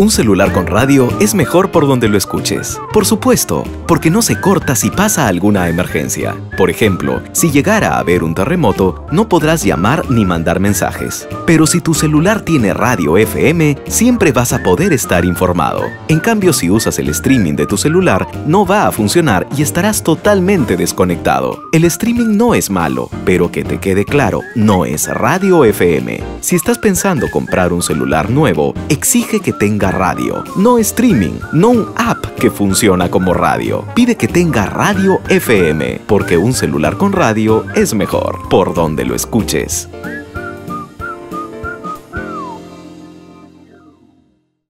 Un celular con radio es mejor por donde lo escuches. Por supuesto, porque no se corta si pasa alguna emergencia. Por ejemplo, si llegara a haber un terremoto, no podrás llamar ni mandar mensajes. Pero si tu celular tiene radio FM, siempre vas a poder estar informado. En cambio, si usas el streaming de tu celular, no va a funcionar y estarás totalmente desconectado. El streaming no es malo, pero que te quede claro, no es radio FM. Si estás pensando comprar un celular nuevo, exige que tenga radio, no streaming, no un app que funciona como radio. Pide que tenga radio FM, porque un celular con radio es mejor, por donde lo escuches.